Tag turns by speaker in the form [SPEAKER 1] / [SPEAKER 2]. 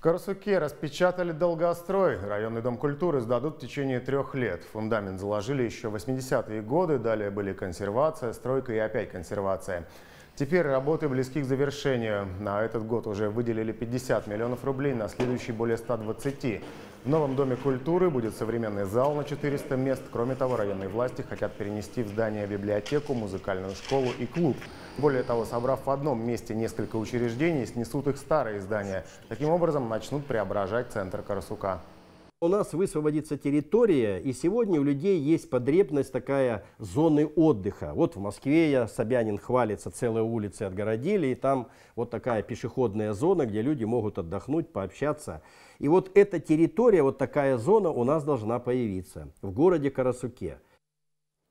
[SPEAKER 1] В Карасуке распечатали долгострой. Районный дом культуры сдадут в течение трех лет. Фундамент заложили еще в 80-е годы. Далее были консервация, стройка и опять консервация. Теперь работы близки к завершению. На этот год уже выделили 50 миллионов рублей, на следующий более 120. В новом Доме культуры будет современный зал на 400 мест. Кроме того, районные власти хотят перенести в здание библиотеку, музыкальную школу и клуб. Более того, собрав в одном месте несколько учреждений, снесут их старые здания. Таким образом, начнут преображать центр Карасука.
[SPEAKER 2] У нас высвободится территория, и сегодня у людей есть потребность такая зоны отдыха. Вот в Москве я, Собянин хвалится, целые улицы отгородили, и там вот такая пешеходная зона, где люди могут отдохнуть, пообщаться. И вот эта территория, вот такая зона у нас должна появиться в городе Карасуке.